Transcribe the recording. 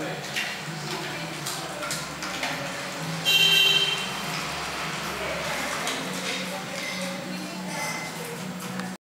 Amen.